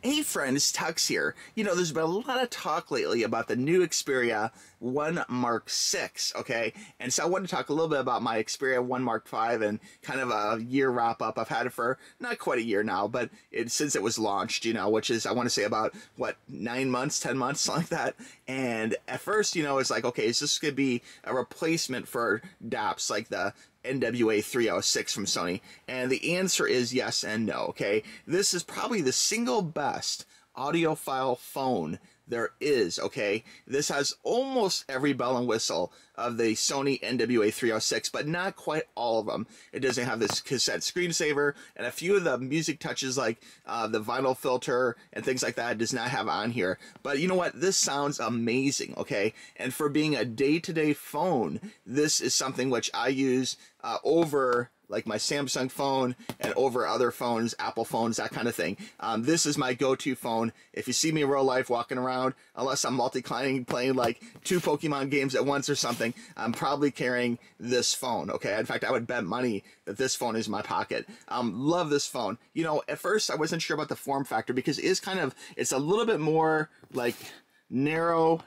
Hey friends, Tuxx here. You know, there's been a lot of talk lately about the new Xperia 1 Mark 6, okay? And so I wanted to talk a little bit about my Xperia 1 Mark 5 and kind of a year wrap up. I've had it for not quite a year now, but it, since it was launched, you know, which is, I want to say about, what, nine months, 10 months, something like that. And at first, you know, it's like, okay, is this going to be a replacement for DAPs, like the NWA 306 from Sony? And the answer is yes and no, okay? This is probably the single best audiophile phone there is, okay? This has almost every bell and whistle of the Sony NWA 306, but not quite all of them. It doesn't have this cassette screensaver, and a few of the music touches like uh, the vinyl filter and things like that does not have on here. But you know what? This sounds amazing, okay? And for being a day-to-day -day phone, this is something which I use uh, over like my Samsung phone and over other phones, Apple phones, that kind of thing. Um, this is my go-to phone. If you see me in real life walking around, unless I'm multi-client playing like two Pokemon games at once or something, I'm probably carrying this phone. Okay. In fact, I would bet money that this phone is in my pocket. Um, love this phone. You know, at first I wasn't sure about the form factor because it is kind of, it's a little bit more like narrow.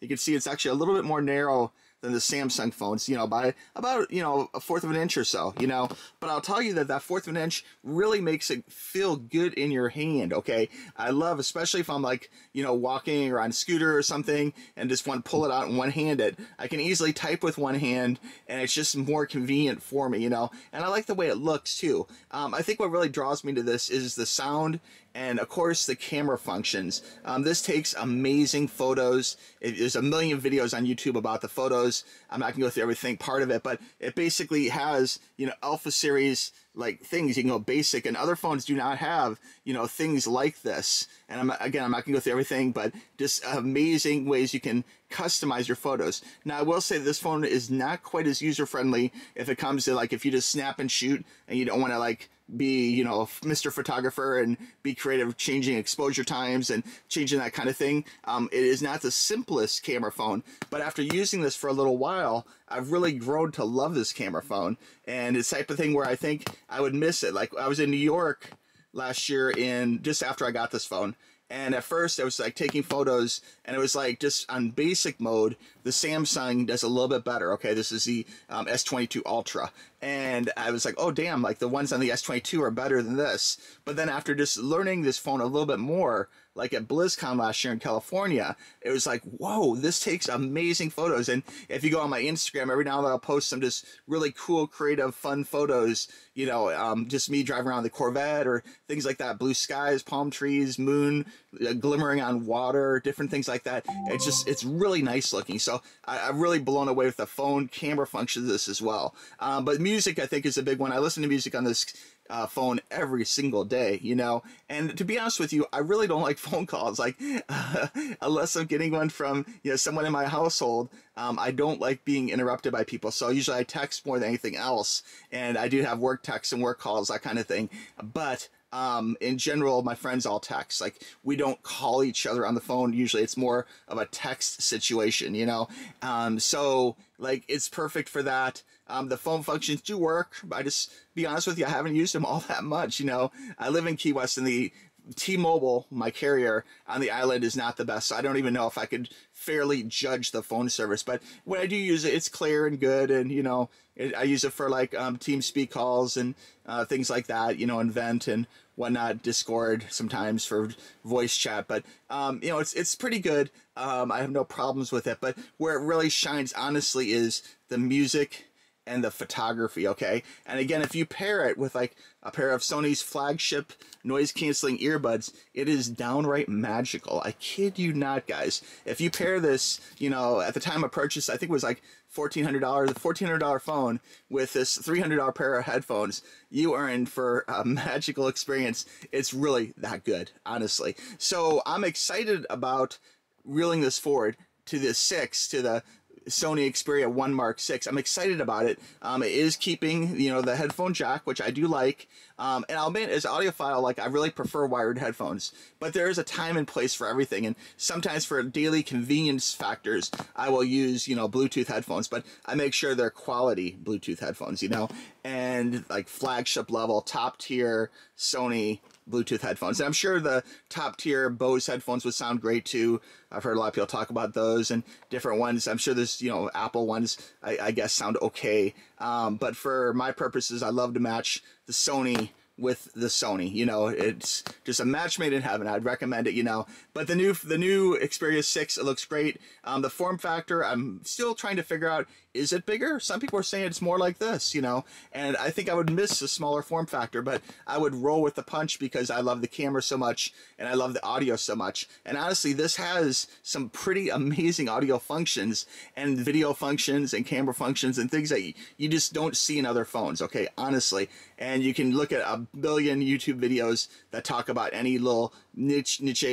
You can see it's actually a little bit more narrow than the Samsung phones, you know, by about, you know, a fourth of an inch or so, you know. But I'll tell you that that fourth of an inch really makes it feel good in your hand, okay? I love, especially if I'm like, you know, walking or on a scooter or something and just want to pull it out and one-hand it. I can easily type with one hand and it's just more convenient for me, you know. And I like the way it looks too. Um, I think what really draws me to this is the sound and of course the camera functions. Um, this takes amazing photos. It, there's a million videos on YouTube about the photos. I'm not gonna go through everything part of it, but it basically has you know Alpha series like things you can go basic, and other phones do not have you know things like this. And I'm again I'm not gonna go through everything, but just amazing ways you can customize your photos. Now I will say this phone is not quite as user friendly if it comes to like if you just snap and shoot and you don't want to like be, you know, Mr. Photographer and be creative, changing exposure times and changing that kind of thing. Um, it is not the simplest camera phone, but after using this for a little while, I've really grown to love this camera phone. And it's type of thing where I think I would miss it. Like I was in New York last year in just after I got this phone and at first, I was like taking photos, and it was like just on basic mode. The Samsung does a little bit better. Okay, this is the um, S22 Ultra, and I was like, oh damn, like the ones on the S22 are better than this. But then after just learning this phone a little bit more, like at BlizzCon last year in California, it was like, whoa, this takes amazing photos. And if you go on my Instagram, every now and then I'll post some just really cool, creative, fun photos, you know, um, just me driving around the Corvette or things like that, blue skies, palm trees, moon, uh, glimmering on water, different things like that. It's just, it's really nice looking. So I, am really blown away with the phone camera function of this as well. Um, but music, I think, is a big one. I listen to music on this uh, phone every single day, you know. And to be honest with you, I really don't like phone calls. Like, uh, unless I'm getting one from you know someone in my household, um, I don't like being interrupted by people. So usually I text more than anything else, and I do have work texts and work calls, that kind of thing. But um, in general, my friends all text. Like we don't call each other on the phone. Usually, it's more of a text situation, you know. Um, so like it's perfect for that. Um, the phone functions do work. But I just be honest with you, I haven't used them all that much. You know, I live in Key West, and the T-Mobile, my carrier on the island, is not the best. So I don't even know if I could fairly judge the phone service. But when I do use it, it's clear and good, and you know, it, I use it for like um, TeamSpeak calls and uh, things like that. You know, and Vent and whatnot, Discord sometimes for voice chat. But um, you know, it's it's pretty good. Um, I have no problems with it. But where it really shines, honestly, is the music and the photography, okay? And again, if you pair it with like a pair of Sony's flagship noise canceling earbuds, it is downright magical. I kid you not, guys. If you pair this, you know, at the time of purchase, I think it was like $1,400, a $1,400 phone with this $300 pair of headphones, you are in for a magical experience. It's really that good, honestly. So I'm excited about reeling this forward to the 6, to the Sony Xperia 1 Mark 6. I'm excited about it. Um, it is keeping, you know, the headphone jack, which I do like. Um, and I'll admit, as audiophile, like I really prefer wired headphones. But there is a time and place for everything. And sometimes for daily convenience factors, I will use, you know, Bluetooth headphones. But I make sure they're quality Bluetooth headphones, you know, and like flagship level, top tier Sony Bluetooth headphones. And I'm sure the top tier Bose headphones would sound great too. I've heard a lot of people talk about those and different ones. I'm sure there's, you know, Apple ones, I, I guess, sound okay. Um, but for my purposes, I love to match the Sony with the Sony. You know, it's just a match made in heaven. I'd recommend it. You know, but the new the new Xperia Six it looks great. Um, the form factor I'm still trying to figure out. Is it bigger? Some people are saying it's more like this. You know, and I think I would miss a smaller form factor, but I would roll with the punch because I love the camera so much and I love the audio so much. And honestly, this has some pretty amazing audio functions and video functions and camera functions and things that you just don't see in other phones. Okay, honestly, and you can look at a billion YouTube videos that talk about any little niche niche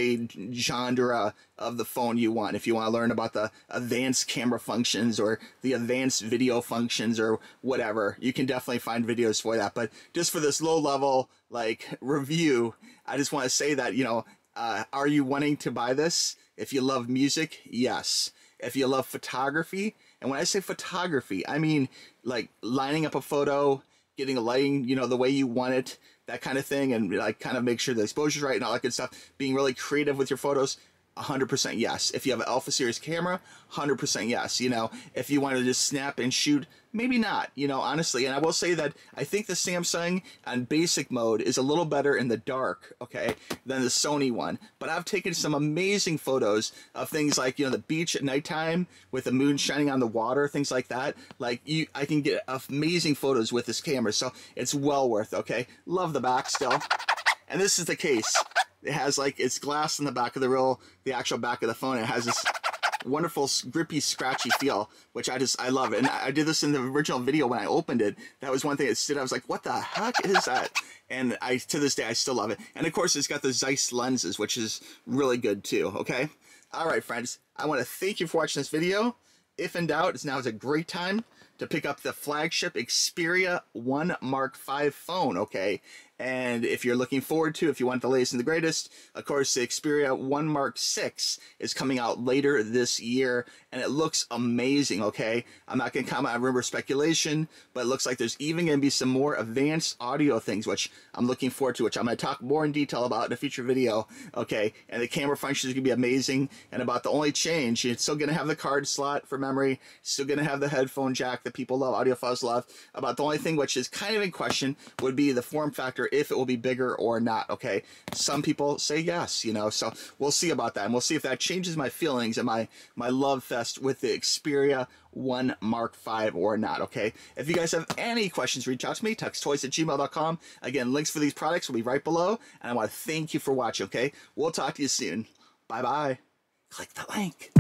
genre of the phone you want. If you want to learn about the advanced camera functions or the advanced video functions or whatever, you can definitely find videos for that. But just for this low level like review, I just want to say that you know, uh, are you wanting to buy this? If you love music, yes. If you love photography, and when I say photography, I mean like lining up a photo getting a lighting, you know, the way you want it, that kind of thing, and like kind of make sure the exposure's right and all that good stuff. Being really creative with your photos, 100% yes. If you have an Alpha Series camera, 100% yes. You know, if you want to just snap and shoot, maybe not, you know, honestly. And I will say that I think the Samsung on basic mode is a little better in the dark, okay, than the Sony one. But I've taken some amazing photos of things like, you know, the beach at nighttime with the moon shining on the water, things like that. Like, you, I can get amazing photos with this camera, so it's well worth, okay? Love the back still. And this is the case. It has like it's glass in the back of the real, the actual back of the phone. It has this wonderful grippy, scratchy feel, which I just I love. And I did this in the original video when I opened it. That was one thing that stood. I was like, "What the heck is that?" And I to this day I still love it. And of course, it's got the Zeiss lenses, which is really good too. Okay, all right, friends. I want to thank you for watching this video. If in doubt, it's now is a great time to pick up the flagship Xperia 1 Mark V phone, okay? And if you're looking forward to, if you want the latest and the greatest, of course, the Xperia 1 Mark 6 is coming out later this year, and it looks amazing, okay? I'm not going to comment on rumor speculation, but it looks like there's even going to be some more advanced audio things, which I'm looking forward to, which I'm going to talk more in detail about in a future video, okay? And the camera function is going to be amazing, and about the only change, it's still going to have the card slot for memory, still going to have the headphone jack that people love, audiophiles love. About the only thing which is kind of in question would be the form factor if it will be bigger or not. Okay, some people say yes, you know, so we'll see about that, and we'll see if that changes my feelings and my my love fest with the Xperia One Mark V or not. Okay, if you guys have any questions, reach out to me. Tuxtoys at gmail.com. Again, links for these products will be right below, and I want to thank you for watching. Okay, we'll talk to you soon. Bye bye. Click the link.